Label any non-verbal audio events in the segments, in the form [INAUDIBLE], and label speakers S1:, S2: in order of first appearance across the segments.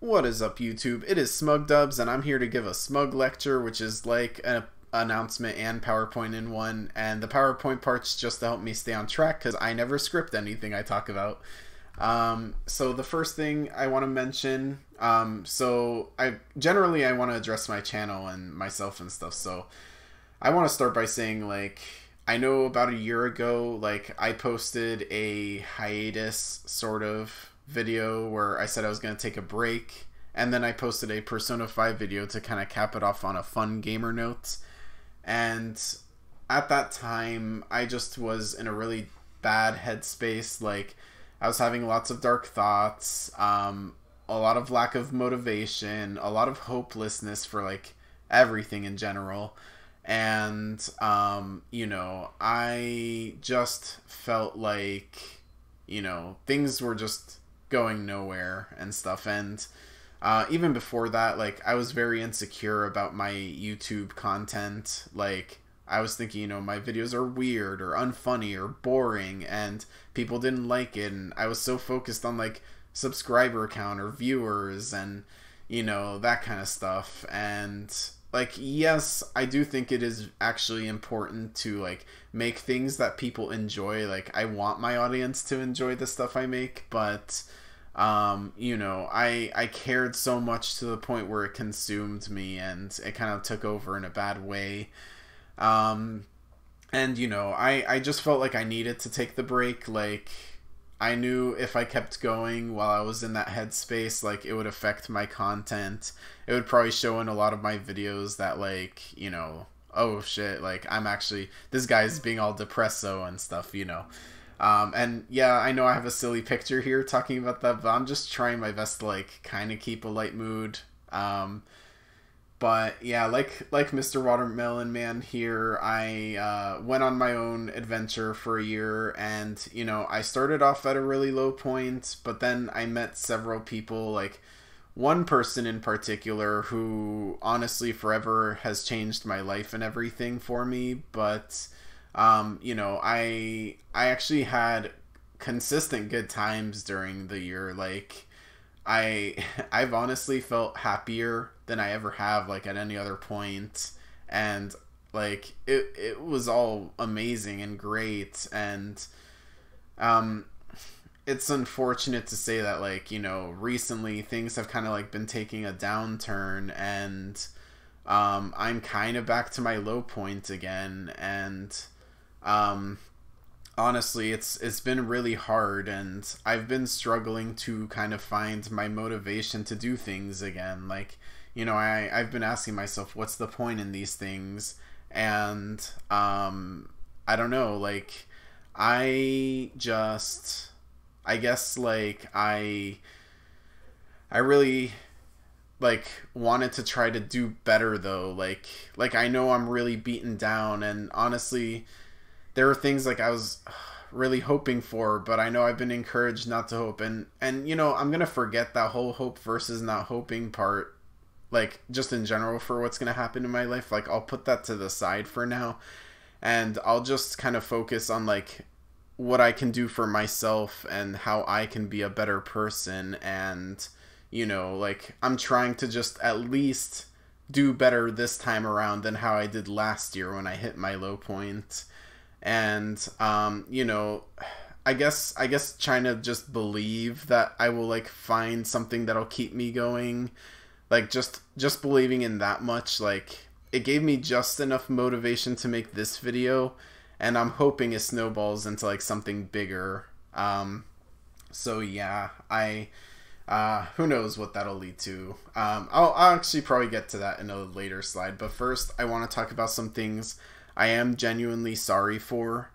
S1: What is up, YouTube? It is Smugdubs, and I'm here to give a Smug lecture, which is like an announcement and PowerPoint in one. And the PowerPoint part's just to help me stay on track because I never script anything I talk about. Um, so the first thing I want to mention, um, so I generally I want to address my channel and myself and stuff. So I want to start by saying like I know about a year ago, like I posted a hiatus sort of video where I said I was going to take a break, and then I posted a Persona 5 video to kind of cap it off on a fun gamer note. And at that time, I just was in a really bad headspace. Like, I was having lots of dark thoughts, um, a lot of lack of motivation, a lot of hopelessness for like everything in general. And, um, you know, I just felt like, you know, things were just going nowhere and stuff. And uh, even before that, like I was very insecure about my YouTube content. Like I was thinking, you know, my videos are weird or unfunny or boring, and people didn't like it. And I was so focused on like subscriber count or viewers and you know that kind of stuff and like yes i do think it is actually important to like make things that people enjoy like i want my audience to enjoy the stuff i make but um, you know, I I cared so much to the point where it consumed me and it kind of took over in a bad way. Um, and you know, I I just felt like I needed to take the break. Like I knew if I kept going while I was in that headspace, like it would affect my content. It would probably show in a lot of my videos that like you know, oh shit, like I'm actually this guy's being all depresso and stuff, you know. Um, and yeah, I know I have a silly picture here talking about that, but I'm just trying my best to like kind of keep a light mood. Um, but yeah, like like Mr. Watermelon Man here, I uh, went on my own adventure for a year, and you know I started off at a really low point, but then I met several people, like one person in particular who honestly forever has changed my life and everything for me, but um, you know, I I actually had consistent good times during the year. Like I [LAUGHS] I've honestly felt happier than I ever have like at any other point and like it it was all amazing and great and um it's unfortunate to say that like you know recently things have kind of like been taking a downturn and um i'm kind of back to my low point again and um, honestly, it's it's been really hard, and I've been struggling to kind of find my motivation to do things again. Like, you know, I I've been asking myself, what's the point in these things? And um, I don't know, like, I just, I guess, like, I, I really like wanted to try to do better though like like i know i'm really beaten down and honestly there are things like I was [SIGHS] really hoping for, but I know I've been encouraged not to hope. And and you know, I'm gonna forget that whole hope versus not hoping part, like just in general for what's gonna happen in my life. Like I'll put that to the side for now, and I'll just kind of focus on like what I can do for myself and how I can be a better person. And you know, like I'm trying to just at least do better this time around than how I did last year when I hit my low point. And um, you know i guess i guess trying to just believe that i will like find something that'll keep me going. Like just just believing in that much like it gave me just enough motivation to make this video and i'm hoping it snowballs into like something bigger um so yeah i uh, who knows what that'll lead to. Um, I'll, I'll actually probably get to that in a later slide, but first I want to talk about some things I am genuinely sorry for.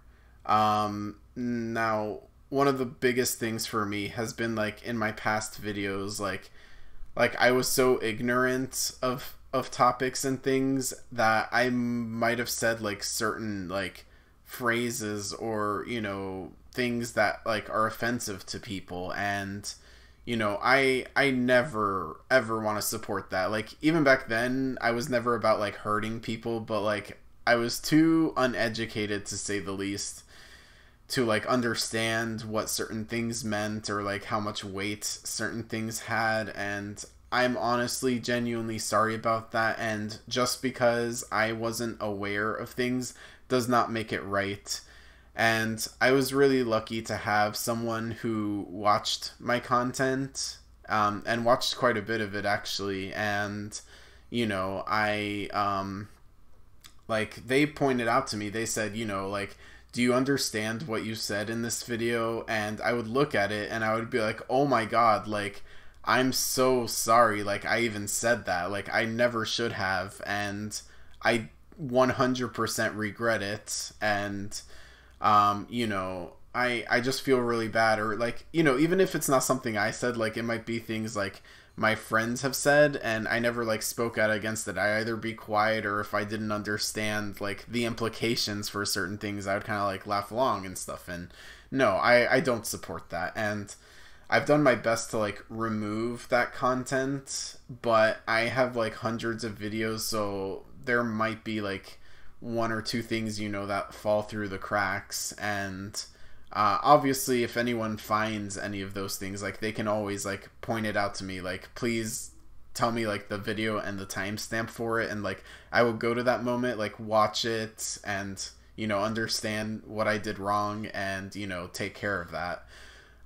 S1: Um, now, one of the biggest things for me has been like in my past videos, like like I was so ignorant of of topics and things that I might have said like certain like phrases or you know things that like are offensive to people. And you know i i never ever want to support that. Like even back then i was never about like hurting people but like I was too uneducated to say the least to like understand what certain things meant or like how much weight certain things had. And I'm honestly genuinely sorry about that. And just because I wasn't aware of things does not make it right. And I was really lucky to have someone who watched my content um, and watched quite a bit of it actually. And, you know, I, um, like, they pointed out to me, they said, you know, like, do you understand what you said in this video? And I would look at it and I would be like, oh my god, like, I'm so sorry. Like, I even said that. Like, I never should have. And I 100% regret it. And, um, you know, I, I just feel really bad. Or, like, you know, even if it's not something I said, like, it might be things like my friends have said. And I never, like, spoke out against it. I either be quiet or if I didn't understand, like, the implications for certain things, I would kind of, like, laugh along and stuff. And no, I, I don't support that. And, I've done my best to like remove that content, but I have like hundreds of videos, so there might be like one or two things you know that fall through the cracks and uh, obviously if anyone finds any of those things like they can always like point it out to me like please tell me like the video and the timestamp for it and like i will go to that moment like watch it and you know understand what i did wrong and you know take care of that.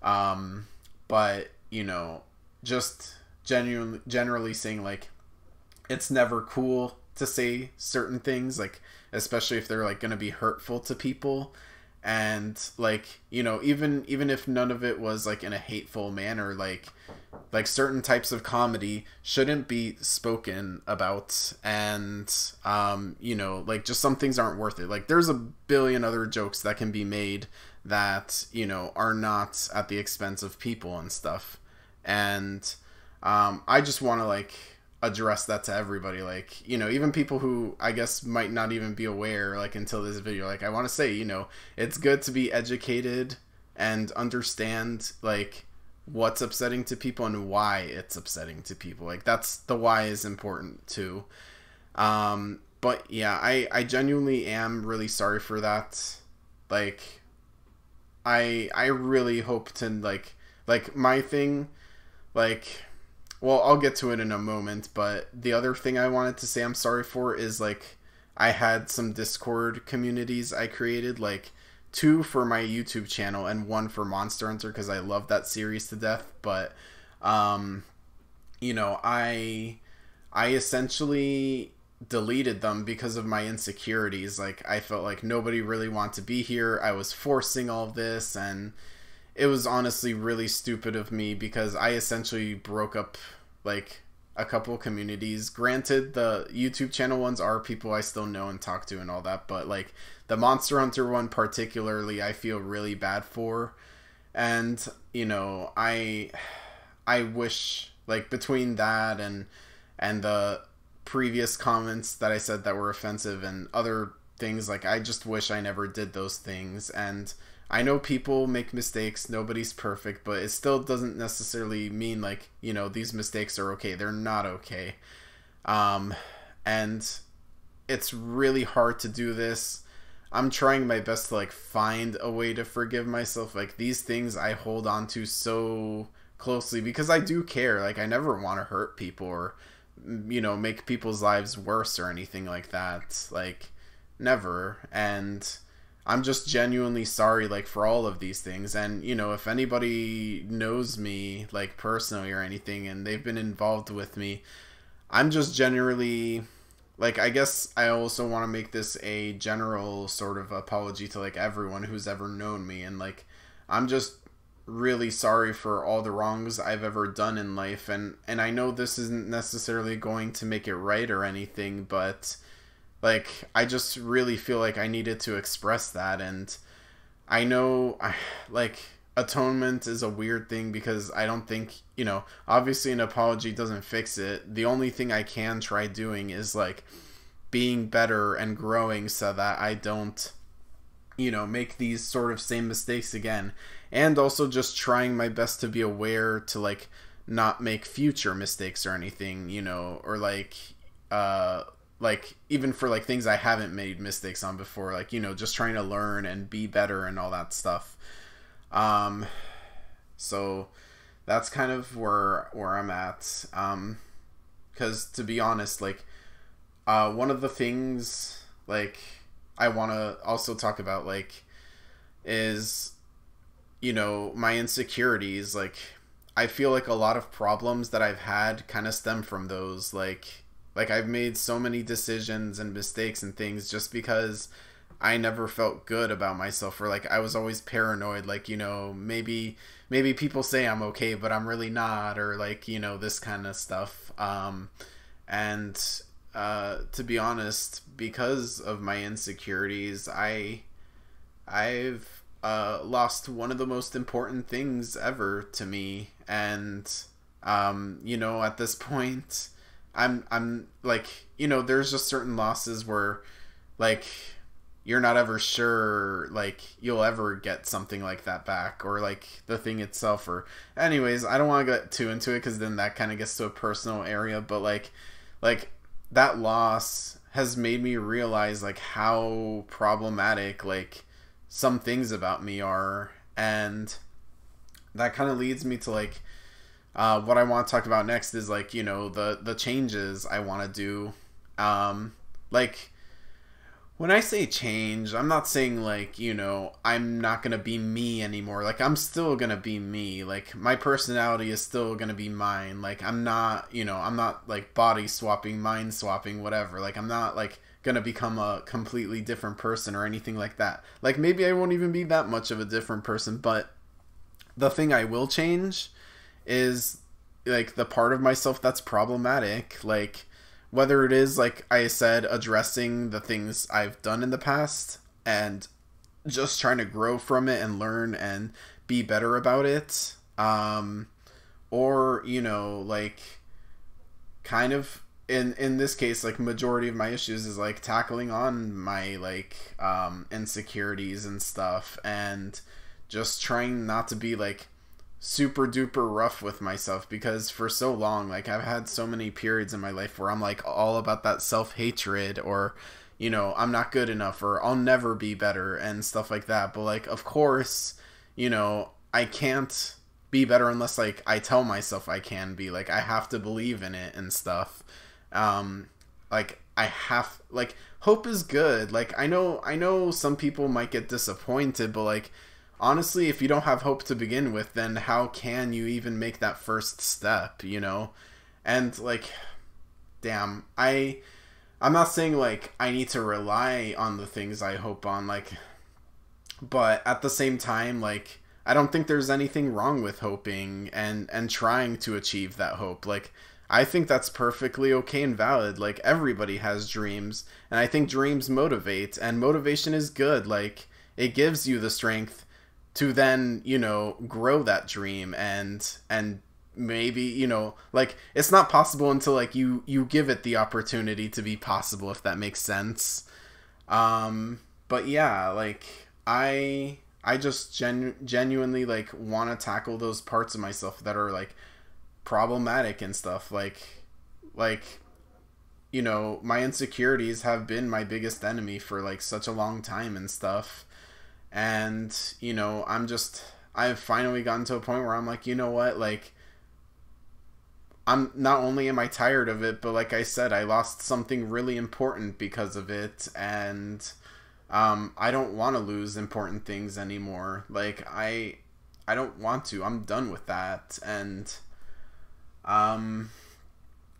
S1: Um but you know just genuinely generally saying like it's never cool to say certain things like especially if they're like going to be hurtful to people. And like you know even even if none of it was like in a hateful manner like like certain types of comedy shouldn't be spoken about. And um you know like just some things aren't worth it. Like there's a billion other jokes that can be made that you know are not at the expense of people and stuff. And um, i just want to like address that to everybody like you know even people who i guess might not even be aware like until this video. Like i want to say you know it's good to be educated and understand like what's upsetting to people and why it's upsetting to people. Like that's the why is important too. Um but yeah i i genuinely am really sorry for that. Like I I really hope to like like my thing like well I'll get to it in a moment but the other thing I wanted to say I'm sorry for is like I had some Discord communities I created like two for my YouTube channel and one for Monster Hunter because I love that series to death but um you know I I essentially deleted them because of my insecurities. Like I felt like nobody really wanted to be here. I was forcing all this and it was honestly really stupid of me because I essentially broke up like a couple communities. Granted, the YouTube channel ones are people I still know and talk to and all that, but like the Monster Hunter one particularly I feel really bad for. And, you know, I I wish like between that and and the previous comments that I said that were offensive and other things like I just wish I never did those things and I know people make mistakes, nobody's perfect, but it still doesn't necessarily mean like, you know, these mistakes are okay. They're not okay. Um and it's really hard to do this. I'm trying my best to like find a way to forgive myself. Like these things I hold on to so closely because I do care. Like I never want to hurt people or you know make people's lives worse or anything like that like never and i'm just genuinely sorry like for all of these things. And you know if anybody knows me like personally or anything and they've been involved with me i'm just generally like i guess i also want to make this a general sort of apology to like everyone who's ever known me. And like i'm just really sorry for all the wrongs I've ever done in life. And and I know this isn't necessarily going to make it right or anything but like I just really feel like I needed to express that and I know I like atonement is a weird thing because I don't think, you know, obviously an apology doesn't fix it. The only thing I can try doing is like being better and growing so that I don't you know, make these sort of same mistakes again and also just trying my best to be aware to like not make future mistakes or anything, you know, or like uh like even for like things I haven't made mistakes on before, like you know, just trying to learn and be better and all that stuff. Um, so that's kind of where where I'm at. Um, because to be honest, like, uh, one of the things like I want to also talk about like is you know my insecurities like I feel like a lot of problems that I've had kind of stem from those like like I've made so many decisions and mistakes and things just because I never felt good about myself or like I was always paranoid like you know maybe maybe people say I'm okay but I'm really not or like you know this kind of stuff. Um and uh to be honest because of my insecurities I I've uh lost one of the most important things ever to me. And um you know at this [LAUGHS] point I'm I'm like you know there's just certain losses where like you're not ever sure like you'll ever get something like that back or like the thing itself or anyways I don't want to get too into it because then that kind of gets to a personal area but like like that loss has made me realize like how problematic like some things about me are and that kind of leads me to like uh, what I want to talk about next is like you know the the changes I want to do. Um, like when I say change, I'm not saying like you know I'm not gonna be me anymore. Like I'm still gonna be me. Like my personality is still gonna be mine. Like I'm not you know I'm not like body swapping, mind swapping, whatever. Like I'm not like gonna become a completely different person or anything like that. Like maybe I won't even be that much of a different person, but the thing I will change is like the part of myself that's problematic like whether it is like i said addressing the things i've done in the past and just trying to grow from it and learn and be better about it um or you know like kind of in in this case like majority of my issues is like tackling on my like um insecurities and stuff and just trying not to be like super duper rough with myself because for so long like I've had so many periods in my life where I'm like all about that self-hatred or you know I'm not good enough or I'll never be better and stuff like that. But like of course you know I can't be better unless like I tell myself I can be. Like I have to believe in it and stuff. Um like I have like hope is good. Like I know I know some people might get disappointed but like honestly, if you don't have hope to begin with, then how can you even make that first step, you know? And like damn, I I'm not saying like I need to rely on the things I hope on like but at the same time like I don't think there's anything wrong with hoping and and trying to achieve that hope. Like I think that's perfectly okay and valid. Like everybody has dreams and I think dreams motivate and motivation is good. Like it gives you the strength to then you know grow that dream and and maybe you know like it's not possible until like you you give it the opportunity to be possible if that makes sense. Um but yeah like i i just genu- genuinely like want to tackle those parts of myself that are like problematic and stuff. Like like you know my insecurities have been my biggest enemy for like such a long time and stuff and you know i'm just i've finally gotten to a point where i'm like you know what? Like i'm not only am i tired of it but like i said i lost something really important because of it. And um i don't want to lose important things anymore. Like i i don't want to. I'm done with that. And um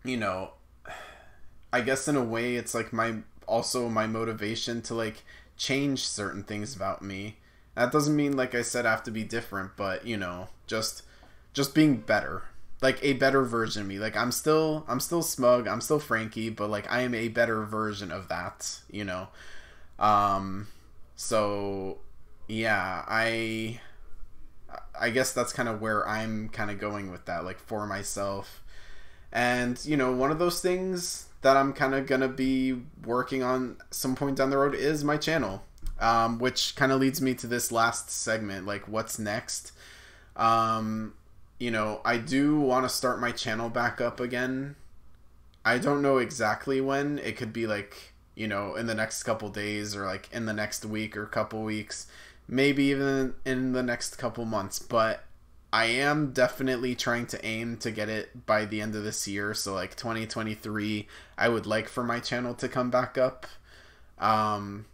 S1: you know i guess in a way it's like my also my motivation to like change certain things about me. That doesn't mean like I said I have to be different, but you know, just just being better. Like a better version of me. Like I'm still I'm still smug, I'm still Frankie, but like I am a better version of that, you know. Um so yeah, I I guess that's kind of where I'm kind of going with that like for myself. And you know, one of those things that I'm kind of gonna be working on some point down the road is my channel, um, which kind of leads me to this last segment, like what's next. Um, you know, I do want to start my channel back up again. I don't know exactly when. It could be like, you know, in the next couple days or like in the next week or couple weeks, maybe even in the next couple months, but I am definitely trying to aim to get it by the end of this year. So like 2023, I would like for my channel to come back up. Um,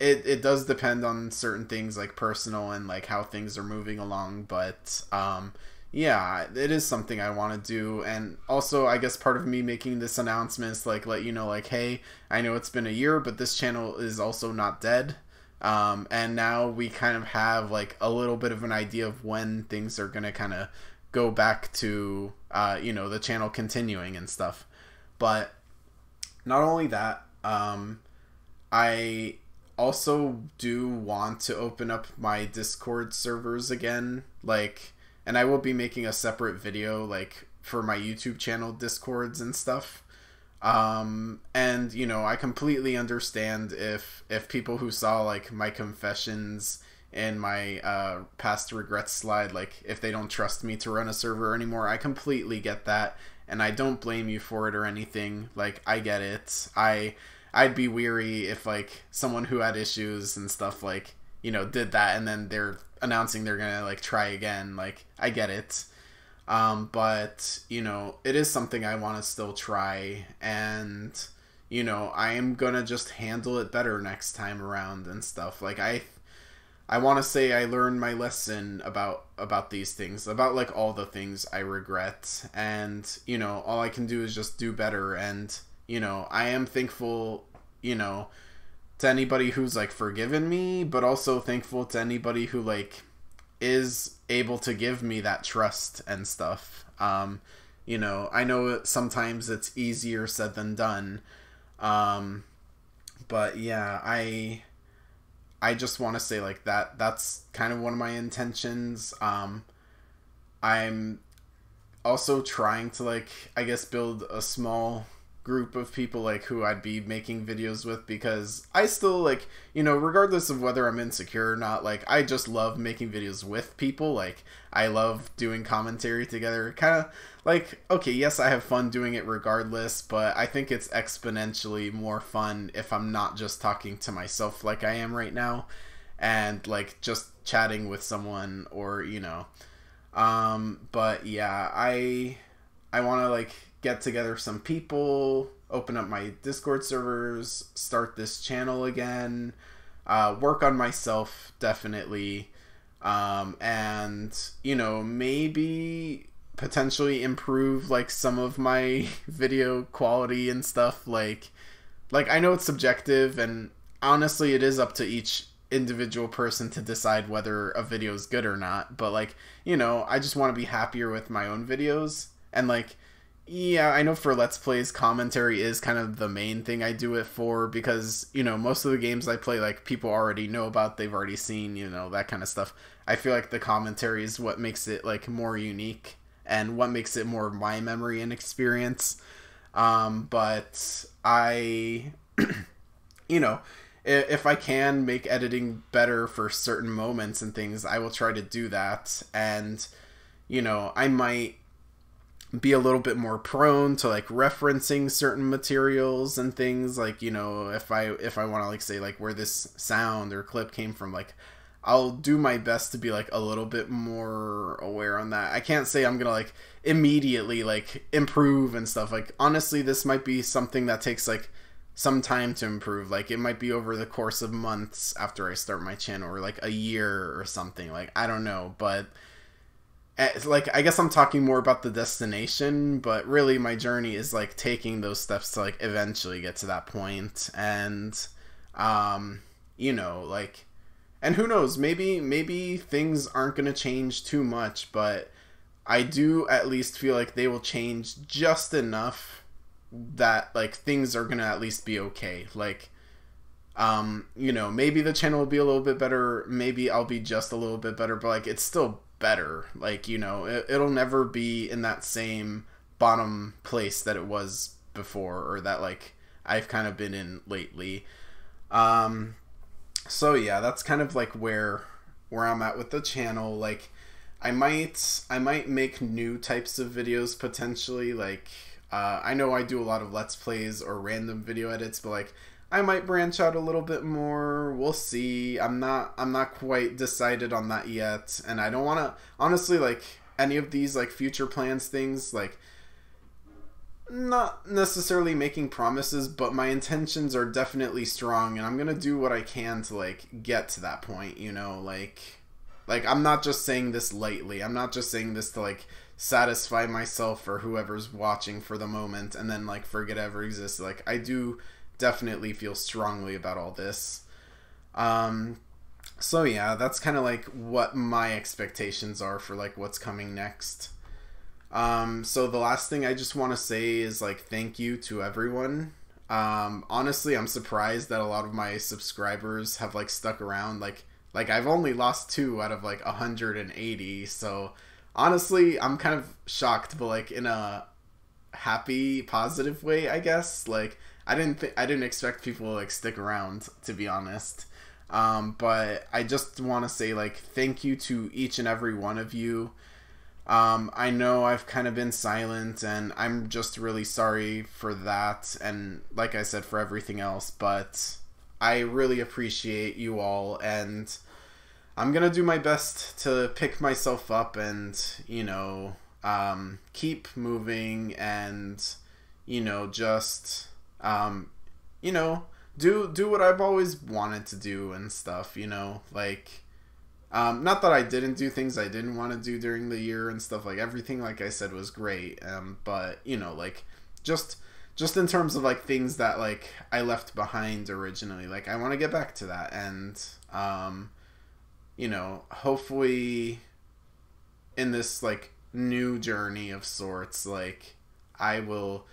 S1: it it does depend on certain things like personal and like how things are moving along, but um, yeah, it is something I want to do. And also, I guess part of me making this announcement is like let you know, like, hey, I know it's been a year, but this channel is also not dead. Um, and now we kind of have like a little bit of an idea of when things are gonna kind of go back to uh, you know the channel continuing and stuff. But not only that, um, I also do want to open up my Discord servers again, like, and I will be making a separate video like for my YouTube channel Discords and stuff. Um, and you know, I completely understand if if people who saw like my confessions and my uh, past regrets slide, like if they don't trust me to run a server anymore, I completely get that, and I don't blame you for it or anything. Like I get it. I I'd be weary if like someone who had issues and stuff like you know did that and then they're announcing they're gonna like try again. Like I get it. Um, but you know, it is something I want to still try, and you know, I am gonna just handle it better next time around and stuff. Like I, I want to say I learned my lesson about about these things, about like all the things I regret, and you know, all I can do is just do better. And you know, I am thankful, you know, to anybody who's like forgiven me, but also thankful to anybody who like is able to give me that trust and stuff. Um, you know, I know sometimes it's easier said than done. Um, but yeah, I I just want to say like that that's kind of one of my intentions. Um, I'm also trying to like I guess build a small group of people like who I'd be making videos with because I still like you know regardless of whether I'm insecure or not like I just love making videos with people. Like I love doing commentary together. Kind of like okay yes I have fun doing it regardless but I think it's exponentially more fun if I'm not just talking to myself like I am right now and like just chatting with someone or you know. Um but yeah I I want to like get together some people, open up my Discord servers, start this channel again, uh, work on myself definitely, um, and you know maybe potentially improve like some of my [LAUGHS] video quality and stuff. Like, like I know it's subjective, and honestly, it is up to each individual person to decide whether a video is good or not. But like, you know, I just want to be happier with my own videos and like yeah, I know for Let's Plays, commentary is kind of the main thing I do it for because, you know, most of the games I play, like, people already know about, they've already seen, you know, that kind of stuff. I feel like the commentary is what makes it, like, more unique and what makes it more my memory and experience. Um, but I, [CLEARS THROAT] you know, if I can make editing better for certain moments and things, I will try to do that. And, you know, I might be a little bit more prone to like referencing certain materials and things like you know if i if i want to like say like where this sound or clip came from like i'll do my best to be like a little bit more aware on that. I can't say i'm gonna like immediately like improve and stuff. Like honestly this might be something that takes like some time to improve. Like it might be over the course of months after i start my channel or like a year or something. Like i don't know but like I guess I'm talking more about the destination, but really my journey is like taking those steps to like eventually get to that point and um you know, like and who knows, maybe maybe things aren't going to change too much, but I do at least feel like they will change just enough that like things are going to at least be okay. Like um, you know, maybe the channel will be a little bit better, maybe I'll be just a little bit better, but like it's still better. Like, you know, it, it'll never be in that same bottom place that it was before or that like I've kind of been in lately. Um so yeah, that's kind of like where where I'm at with the channel. Like I might I might make new types of videos potentially like Uh, I know I do a lot of let's plays or random video edits, but like I might branch out a little bit more. We'll see. I'm not I'm not quite decided on that yet, and I don't want to honestly like any of these like future plans things like not necessarily making promises, but my intentions are definitely strong and I'm going to do what I can to like get to that point, you know, like like I'm not just saying this lightly. I'm not just saying this to like satisfy myself or whoever's watching for the moment and then like forget ever exists. Like I do definitely feel strongly about all this. Um, so yeah, that's kind of like what my expectations are for like what's coming next. Um, so the last thing I just want to say is like thank you to everyone. Um, honestly, I'm surprised that a lot of my subscribers have like stuck around. Like, like I've only lost two out of like 180. So honestly, I'm kind of shocked, but like in a happy, positive way, I guess. Like I didn't th- I didn't expect people to like stick around to be honest. Um, but I just want to say like thank you to each and every one of you. Um, I know I've kind of been silent, and I'm just really sorry for that, and like I said, for everything else. But I really appreciate you all, and I'm gonna do my best to pick myself up and you know um, keep moving, and you know just um, you know, do do what I've always wanted to do and stuff. You know, like. Um, not that I didn't do things I didn't want to do during the year and stuff. Like everything, like I said, was great. Um, but you know, like just just in terms of like things that like I left behind originally. Like I want to get back to that, and um, you know, hopefully, in this like new journey of sorts, like I will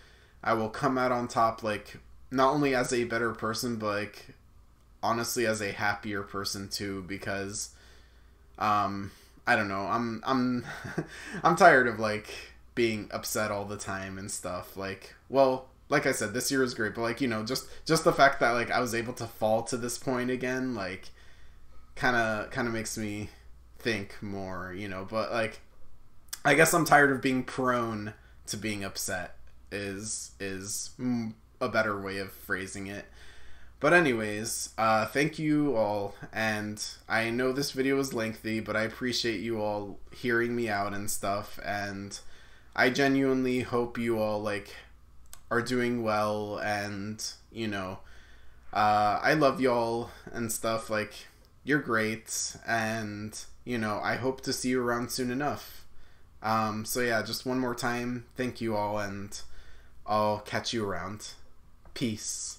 S1: I will come out on top like not only as a better person but like honestly as a happier person too because um I don't know I'm I'm [LAUGHS] I'm tired of like being upset all the time and stuff like well like I said this year is great but like you know just just the fact that like I was able to fall to this point again like kind of kind of makes me think more you know but like I guess I'm tired of being prone to being upset is is a better way of phrasing it. But anyways, uh, thank you all, and I know this video is lengthy, but I appreciate you all hearing me out and stuff, and I genuinely hope you all like are doing well, and you know, uh, I love y'all and stuff. Like you're great, and you know, I hope to see you around soon enough. Um, so yeah, just one more time, thank you all, and. I'll catch you around. Peace.